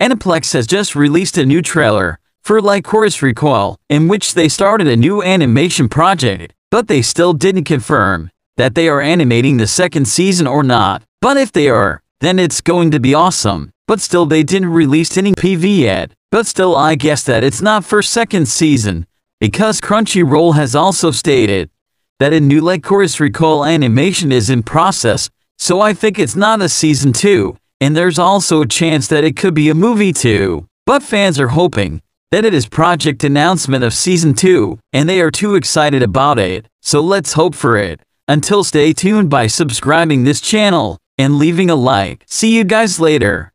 Aniplex has just released a new trailer for Lycoris Recoil, in which they started a new animation project, but they still didn't confirm that they are animating the second season or not. But if they are, then it's going to be awesome. But still they didn't release any PV yet. But still I guess that it's not for second season, because Crunchyroll has also stated that a new Lycoris Recoil animation is in process, so I think it's not a season 2, and there's also a chance that it could be a movie too. But fans are hoping that it is project announcement of season 2, and they are too excited about it, so let's hope for it. Until stay tuned by subscribing this channel and leaving a like. See you guys later.